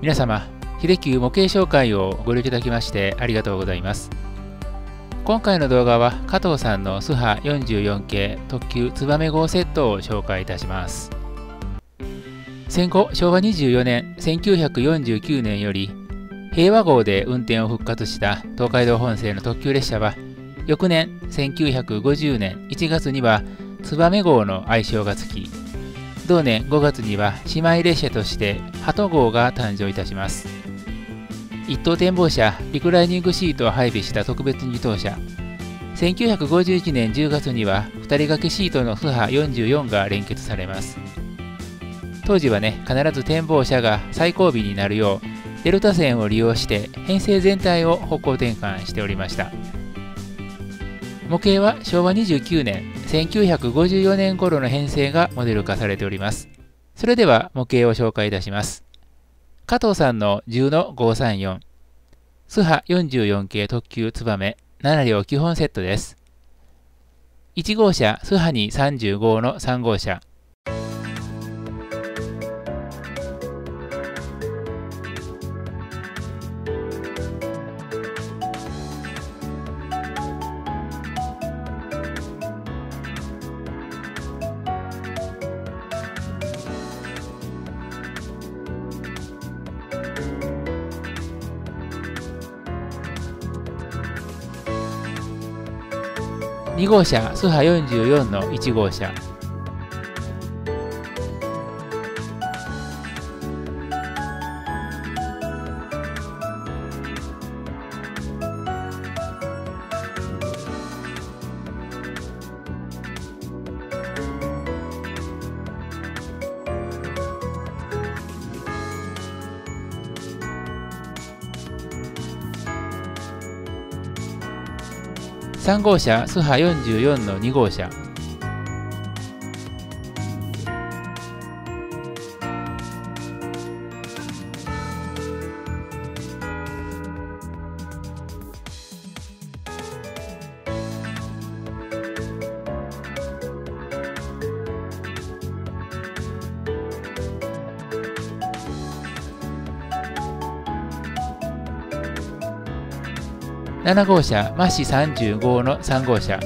皆様、秀久模型紹介をご利用いただきましてありがとうございます。今回の動画は加藤さんのスハ44系特急ツバメ号セットを紹介いたします。戦後昭和24年1949年より平和号で運転を復活した東海道本線の特急列車は翌年1950年1月にはツバメ号の愛称がつき同年5月には姉妹列車として鳩号が誕生いたします。一等展望車リクライニングシートを配備した特別二等車。1951年10月には2人掛けシートのスハ44が連結されます。当時はね必ず展望車が最後尾になるようデルタ線を利用して編成全体を方向転換しておりました。模型は昭和29年1954年頃の編成がモデル化されております。それでは模型を紹介いたします。加藤さんの10の534、スハ44系特急ツバメ7両基本セットです。1号車スハに35の3号車、2号車スハ44の1号車。3号車スハ44の2号車。7号車、マシ35の3号車。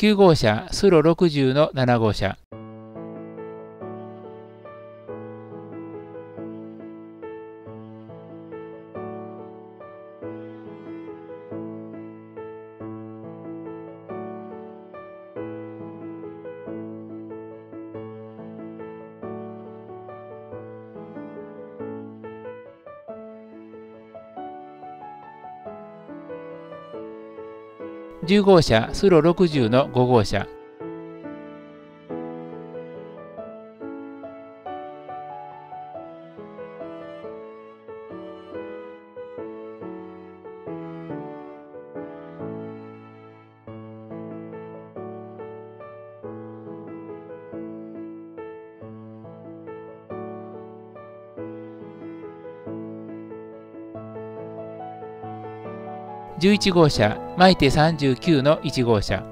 9号車、スロ60の7号車。10号車、スロ60の5号車。11号車、マイテ39の1号車。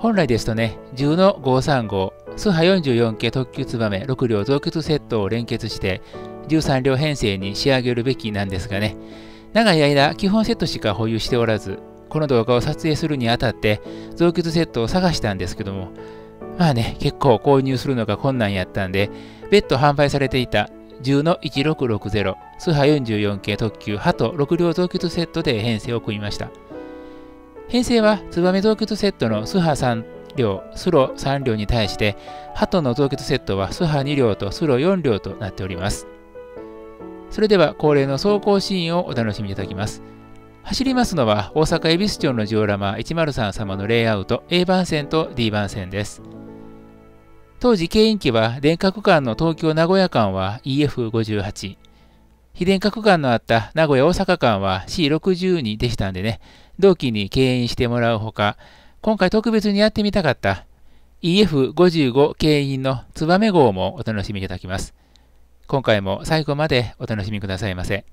本来ですとね、10の535、スハ44系特急ツバメ6両増結セットを連結して13両編成に仕上げるべきなんですがね、長い間基本セットしか保有しておらず、この動画を撮影するにあたって増結セットを探したんですけども、まあね、結構購入するのが困難やったんで、別途販売されていた10の1660、スハ44系特急ハト6両増結セットで編成を組みました。編成はツバメ洞窟セットのスハ3両、スロ3両に対して、鳩の増結セットはスハ2両とスロ4両となっております。それでは恒例の走行シーンをお楽しみいただきます。走りますのは大阪恵比寿町のジオラマ103様のレイアウト A 番線と D 番線です。当時、経引機は電化区間の東京名古屋間は EF58、非電化区間のあった名古屋大阪間は C62 でしたんでね、同期に敬遠してもらうほか、今回特別にやってみたかった EF55 経引のツバメ号もお楽しみいただきます。今回も最後までお楽しみくださいませ。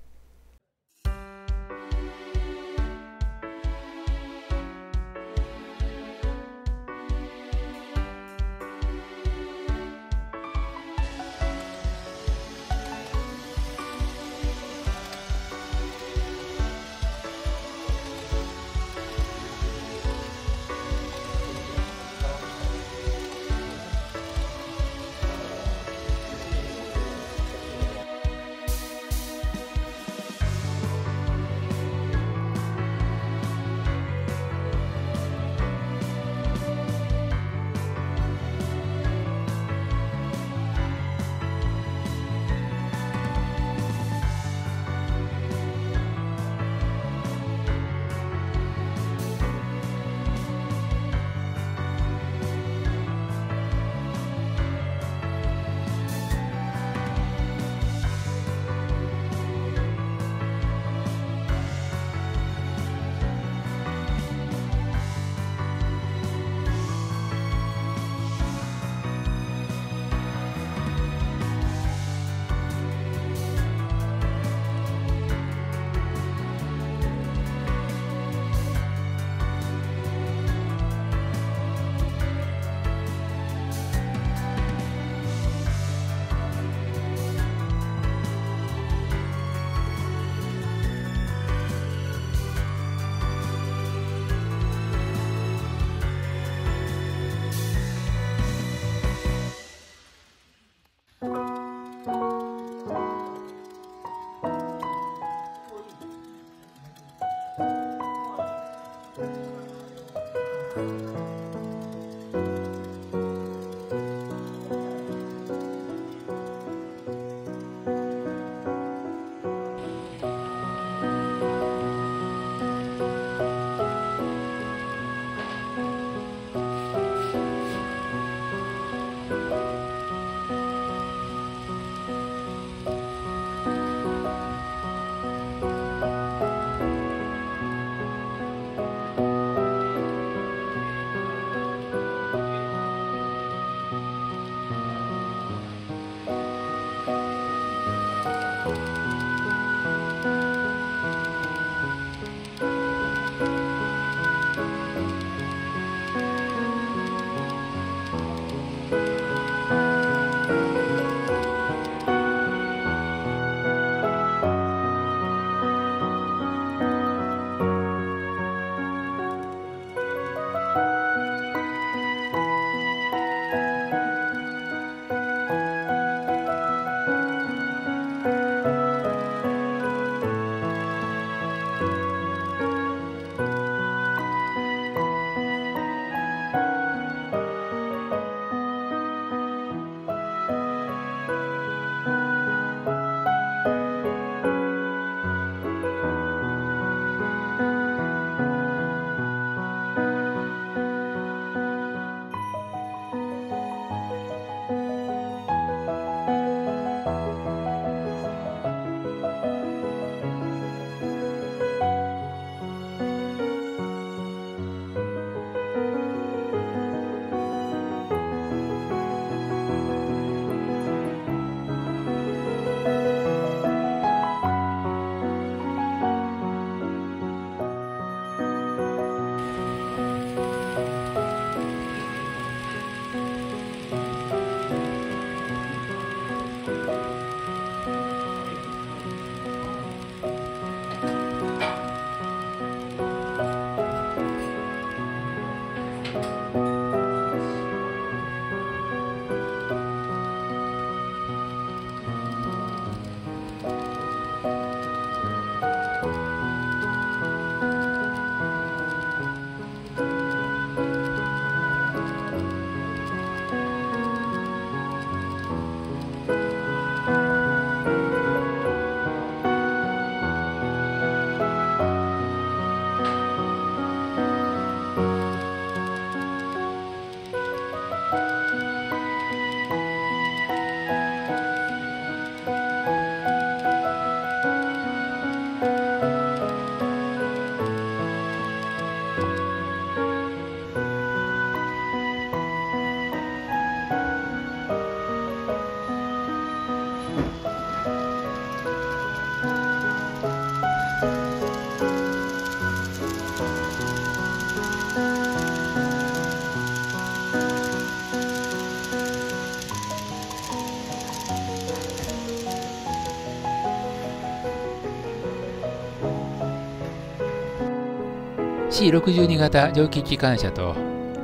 C62 型蒸気機関車と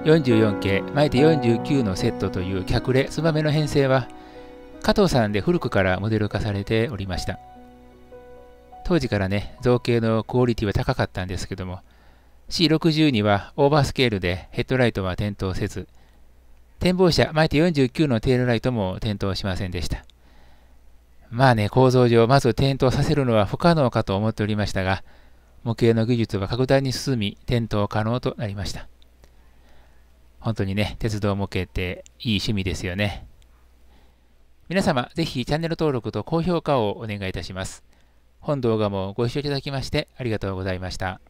44系巻いて49のセットという客レツバメの編成は加藤さんで古くからモデル化されておりました当時からね造形のクオリティは高かったんですけども C62 はオーバースケールでヘッドライトは点灯せず展望車巻いて49のテールライトも点灯しませんでしたまあね構造上まず点灯させるのは不可能かと思っておりましたが模型の技術は格段に進み点灯可能となりました本当にね、鉄道模型っていい趣味ですよね。皆様、ぜひチャンネル登録と高評価をお願いいたします。本動画もご視聴いただきましてありがとうございました。